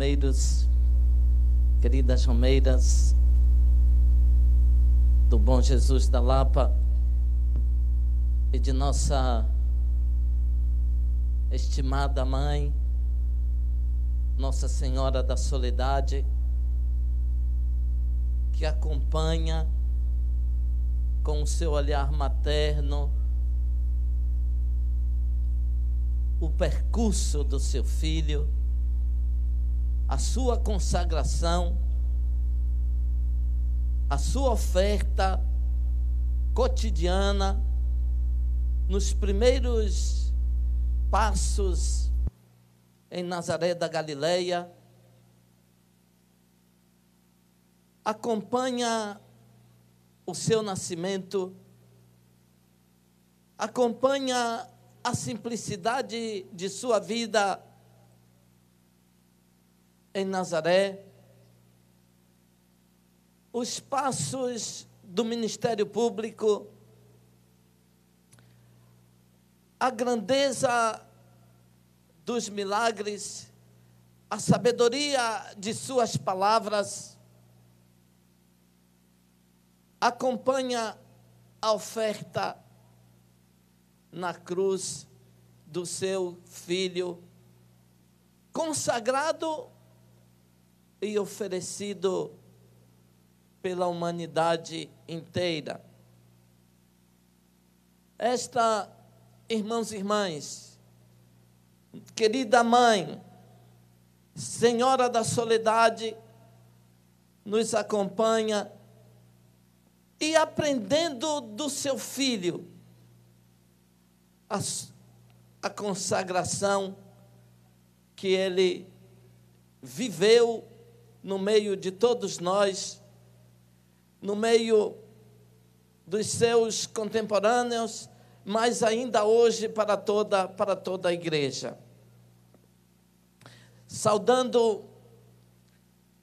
romeiros, queridas romeiras do Bom Jesus da Lapa e de nossa estimada mãe, Nossa Senhora da Soledade, que acompanha com o seu olhar materno o percurso do seu filho, a sua consagração, a sua oferta cotidiana nos primeiros passos em Nazaré da Galileia, acompanha o seu nascimento, acompanha a simplicidade de sua vida em Nazaré, os passos do ministério público, a grandeza dos milagres, a sabedoria de suas palavras, acompanha a oferta na cruz do seu filho, consagrado e oferecido pela humanidade inteira. Esta, irmãos e irmãs, querida mãe, Senhora da Soledade, nos acompanha e aprendendo do seu filho, a, a consagração que ele viveu no meio de todos nós, no meio dos seus contemporâneos, mas ainda hoje para toda, para toda a igreja. Saudando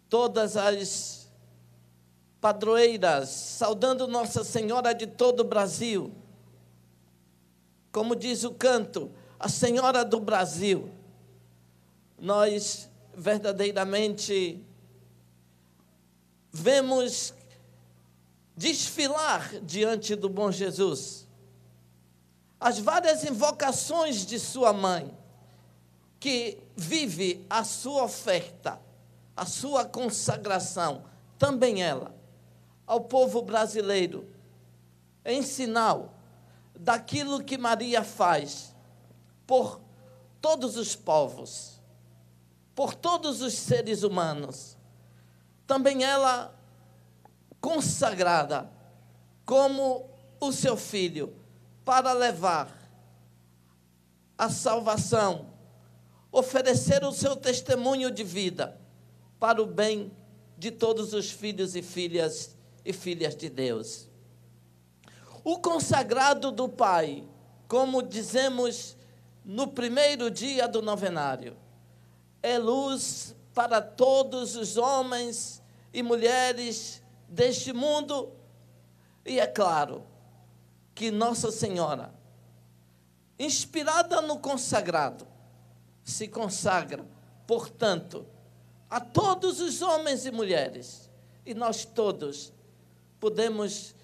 todas as padroeiras, saudando Nossa Senhora de todo o Brasil, como diz o canto, a Senhora do Brasil, nós verdadeiramente vemos desfilar diante do bom Jesus as várias invocações de sua mãe, que vive a sua oferta, a sua consagração, também ela, ao povo brasileiro, em sinal daquilo que Maria faz por todos os povos, por todos os seres humanos. Também ela consagrada como o seu filho para levar a salvação, oferecer o seu testemunho de vida para o bem de todos os filhos e filhas e filhas de Deus. O consagrado do Pai, como dizemos no primeiro dia do novenário, é luz para todos os homens e mulheres deste mundo, e é claro que Nossa Senhora, inspirada no consagrado, se consagra, portanto, a todos os homens e mulheres, e nós todos podemos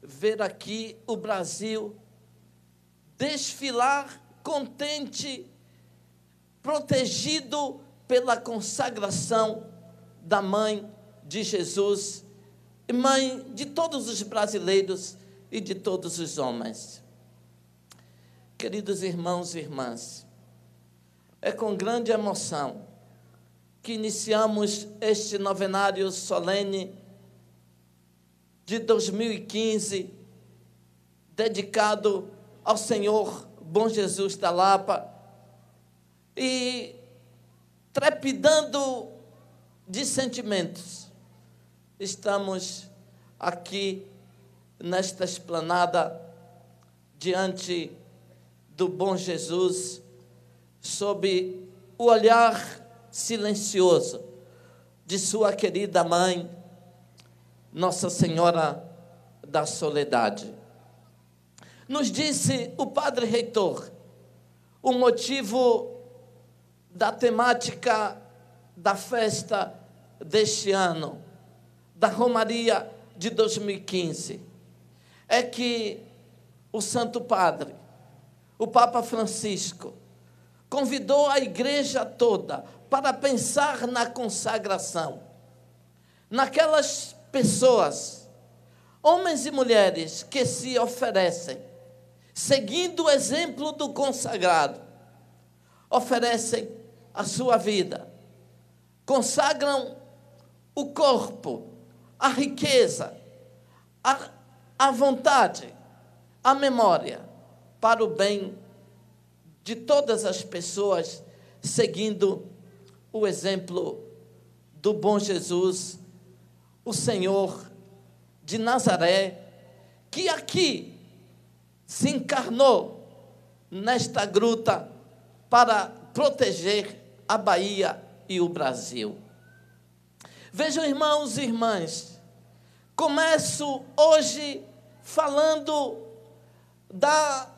ver aqui o Brasil desfilar contente, protegido pela consagração da mãe de Jesus, mãe de todos os brasileiros e de todos os homens. Queridos irmãos e irmãs, é com grande emoção que iniciamos este novenário solene de 2015, dedicado ao Senhor Bom Jesus da Lapa, e trepidando de sentimentos, estamos aqui nesta esplanada diante do bom Jesus, sob o olhar silencioso de sua querida mãe, nossa Senhora da Soledade. Nos disse o padre reitor o motivo da temática da festa deste ano, da Romaria de 2015, é que o Santo Padre, o Papa Francisco, convidou a igreja toda para pensar na consagração, naquelas pessoas, homens e mulheres que se oferecem, seguindo o exemplo do consagrado, oferecem a sua vida, consagram o corpo, a riqueza, a, a vontade, a memória, para o bem de todas as pessoas, seguindo o exemplo do bom Jesus, o Senhor de Nazaré, que aqui se encarnou nesta gruta para proteger a Bahia e o Brasil. Vejam, irmãos e irmãs, começo hoje falando da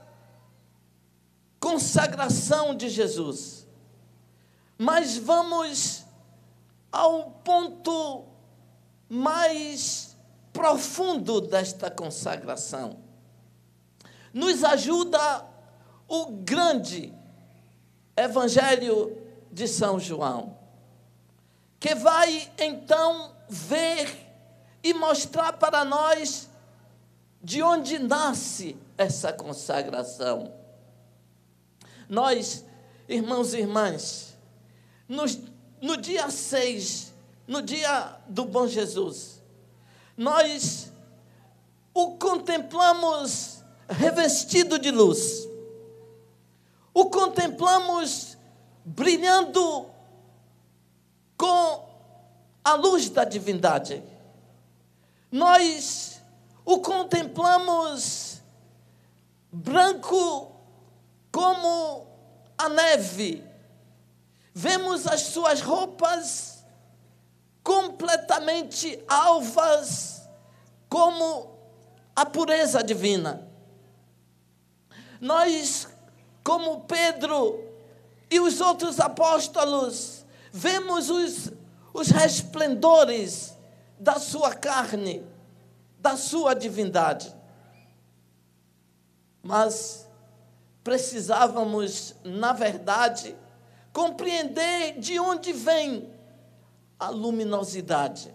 consagração de Jesus. Mas vamos ao ponto mais profundo desta consagração. Nos ajuda o grande Evangelho de São João, que vai então ver e mostrar para nós de onde nasce essa consagração. Nós, irmãos e irmãs, no, dia 6, no dia do bom Jesus, nós o contemplamos revestido de luz, o contemplamos brilhando com a luz da divindade. Nós o contemplamos branco como a neve. Vemos as suas roupas completamente alvas, como a pureza divina. Nós, como Pedro e os outros apóstolos, vemos os, os resplendores da sua carne, da sua divindade. Mas precisávamos, na verdade, compreender de onde vem a luminosidade,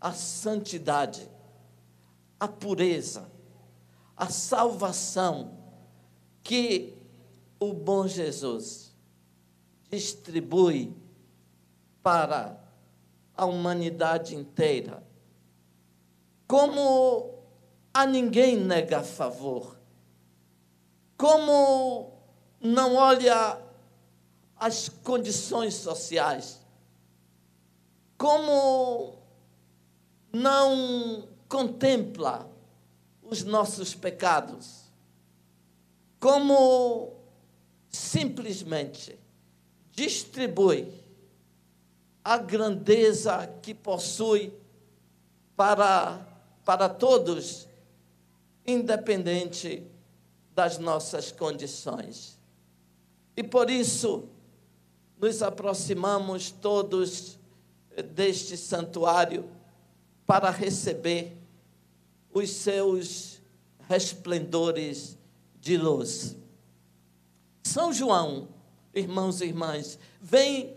a santidade, a pureza, a salvação que o bom Jesus distribui para a humanidade inteira. Como a ninguém nega favor. Como não olha as condições sociais, como não contempla os nossos pecados, como simplesmente distribui a grandeza que possui para, para todos, independente das nossas condições. E por isso, nos aproximamos todos deste santuário para receber os seus resplendores de luz. São João, irmãos e irmãs, vem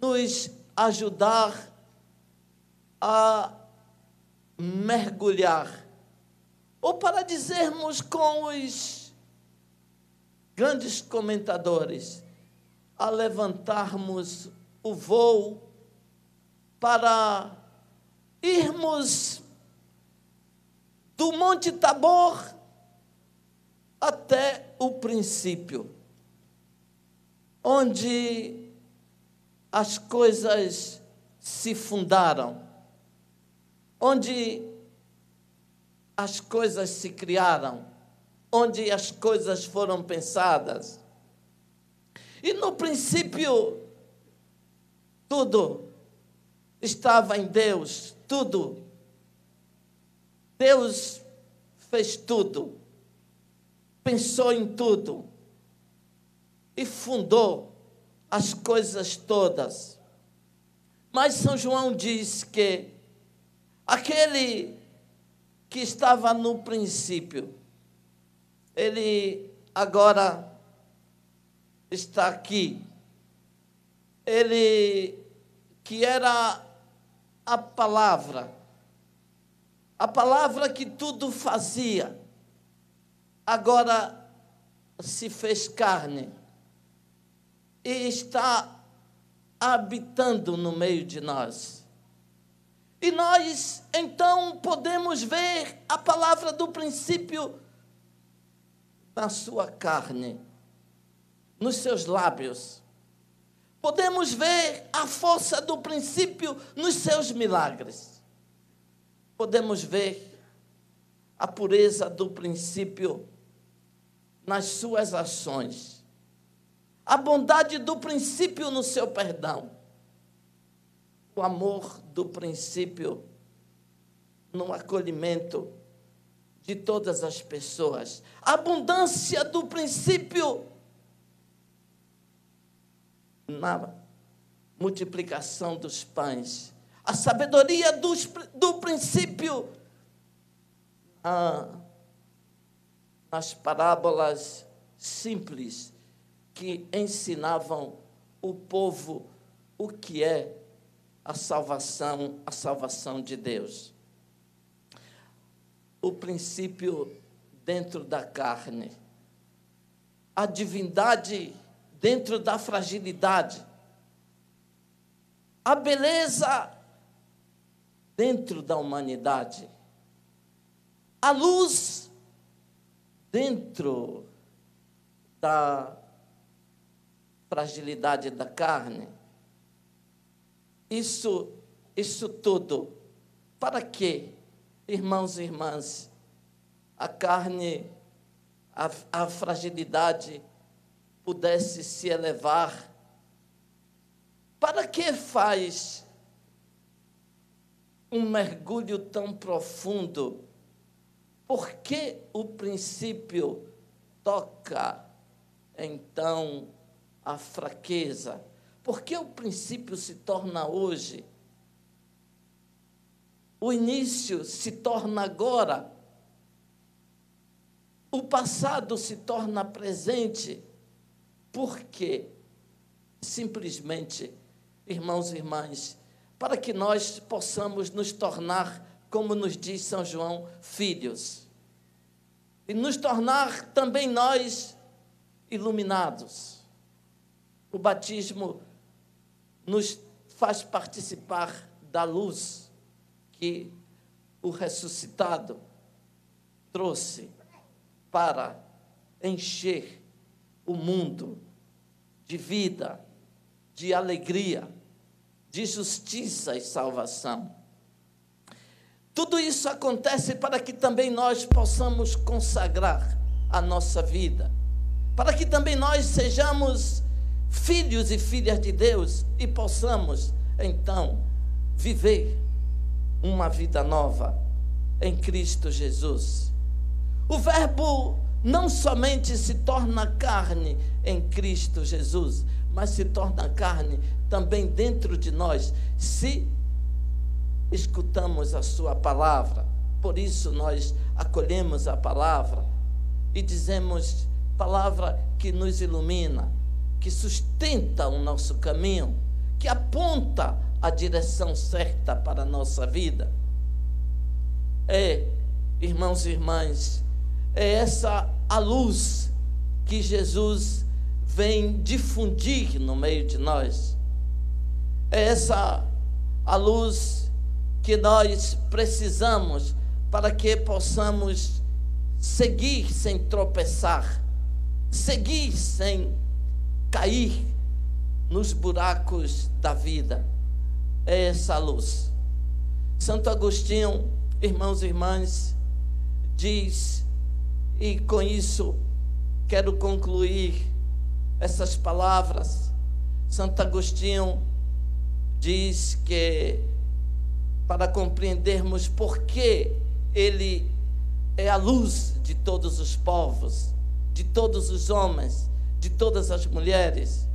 nos ajudar a mergulhar ou para dizermos com os grandes comentadores, a levantarmos o voo para irmos do Monte Tabor até o princípio, onde as coisas se fundaram, onde as coisas se criaram, onde as coisas foram pensadas. E no princípio, tudo estava em Deus, tudo. Deus fez tudo, pensou em tudo e fundou as coisas todas. Mas São João diz que aquele que estava no princípio, ele agora está aqui. Ele que era a palavra, a palavra que tudo fazia, agora se fez carne e está habitando no meio de nós. E nós então podemos ver a palavra do princípio na sua carne, nos seus lábios. Podemos ver a força do princípio nos seus milagres. Podemos ver a pureza do princípio nas suas ações. A bondade do princípio no seu perdão. O amor do princípio no acolhimento de todas as pessoas. A abundância do princípio na multiplicação dos pães. A sabedoria dos, do princípio ah, nas parábolas simples que ensinavam o povo o que é a salvação, a salvação de Deus. O princípio dentro da carne, a divindade dentro da fragilidade, a beleza dentro da humanidade, a luz dentro da fragilidade da carne. Isso, isso tudo, para quê? Irmãos e irmãs, a carne, a, a fragilidade pudesse se elevar, para que faz um mergulho tão profundo? Por que o princípio toca então a fraqueza? Por que o princípio se torna hoje o início se torna agora. O passado se torna presente. Por quê? Simplesmente, irmãos e irmãs, para que nós possamos nos tornar, como nos diz São João, filhos. E nos tornar também nós iluminados. O batismo nos faz participar da luz que o ressuscitado trouxe para encher o mundo de vida, de alegria, de justiça e salvação. Tudo isso acontece para que também nós possamos consagrar a nossa vida, para que também nós sejamos filhos e filhas de Deus e possamos então viver uma vida nova em Cristo Jesus. O Verbo não somente se torna carne em Cristo Jesus, mas se torna carne também dentro de nós, se escutamos a Sua palavra. Por isso nós acolhemos a palavra e dizemos palavra que nos ilumina, que sustenta o nosso caminho, que aponta a direção certa para a nossa vida. É, irmãos e irmãs, é essa a luz que Jesus vem difundir no meio de nós. É essa a luz que nós precisamos para que possamos seguir sem tropeçar, seguir sem cair nos buracos da vida é essa luz. Santo Agostinho, irmãos e irmãs, diz, e com isso quero concluir essas palavras. Santo Agostinho diz que para compreendermos por que ele é a luz de todos os povos, de todos os homens, de todas as mulheres,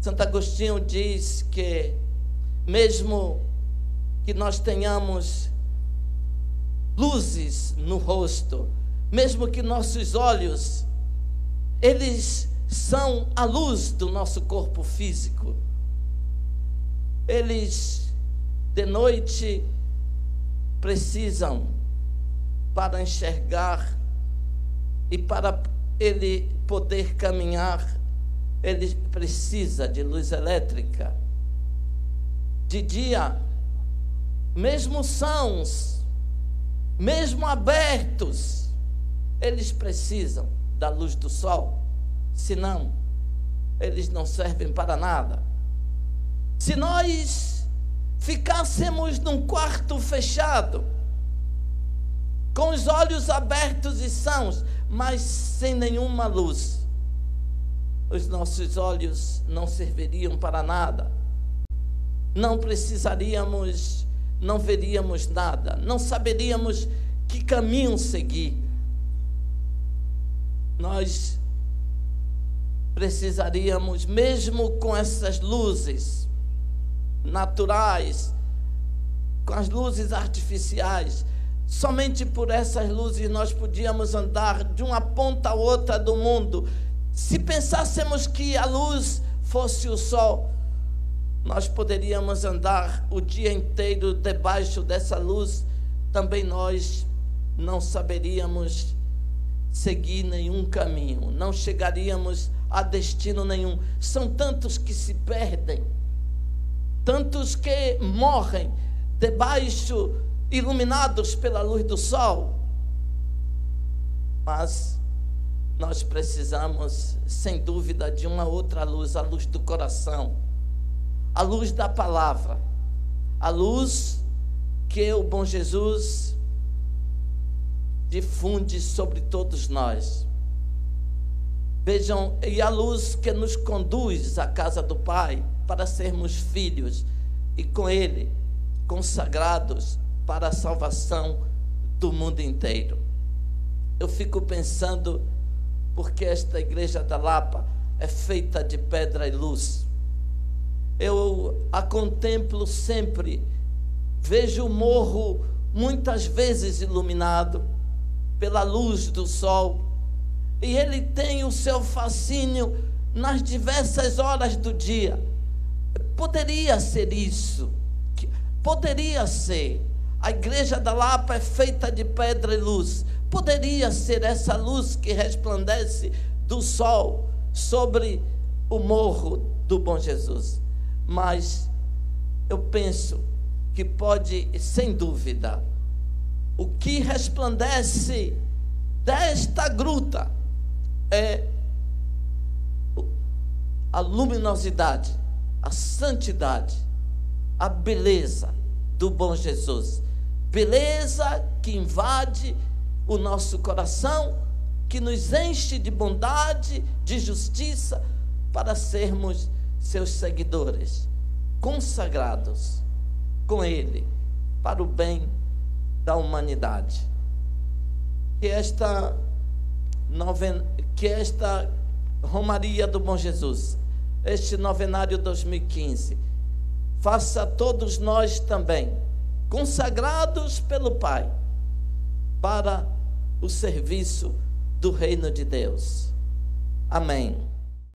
Santo Agostinho diz que, mesmo que nós tenhamos luzes no rosto, mesmo que nossos olhos, eles são a luz do nosso corpo físico. Eles, de noite, precisam para enxergar e para ele poder caminhar, ele precisa de luz elétrica. De dia, mesmo sãos, mesmo abertos, eles precisam da luz do sol, senão eles não servem para nada. Se nós ficássemos num quarto fechado, com os olhos abertos e sãos, mas sem nenhuma luz, os nossos olhos não serviriam para nada. Não precisaríamos, não veríamos nada, não saberíamos que caminho seguir. Nós precisaríamos, mesmo com essas luzes naturais, com as luzes artificiais, Somente por essas luzes nós podíamos andar de uma ponta a outra do mundo. Se pensássemos que a luz fosse o sol, nós poderíamos andar o dia inteiro debaixo dessa luz. Também nós não saberíamos seguir nenhum caminho, não chegaríamos a destino nenhum. São tantos que se perdem, tantos que morrem debaixo iluminados pela luz do sol. Mas nós precisamos, sem dúvida, de uma outra luz, a luz do coração, a luz da palavra, a luz que o bom Jesus difunde sobre todos nós. Vejam, e a luz que nos conduz à casa do Pai para sermos filhos e com Ele consagrados para a salvação do mundo inteiro. Eu fico pensando, porque esta igreja da Lapa é feita de pedra e luz. Eu a contemplo sempre, vejo o morro muitas vezes iluminado pela luz do sol, e ele tem o seu fascínio nas diversas horas do dia. Poderia ser isso, poderia ser a igreja da Lapa é feita de pedra e luz. Poderia ser essa luz que resplandece do sol sobre o morro do Bom Jesus. Mas eu penso que pode, sem dúvida, o que resplandece desta gruta é a luminosidade, a santidade, a beleza do bom Jesus beleza que invade o nosso coração, que nos enche de bondade, de justiça, para sermos seus seguidores, consagrados com Ele, para o bem da humanidade. Que esta, noven... que esta Romaria do Bom Jesus, este novenário 2015, faça todos nós também consagrados pelo Pai para o serviço do reino de Deus. Amém.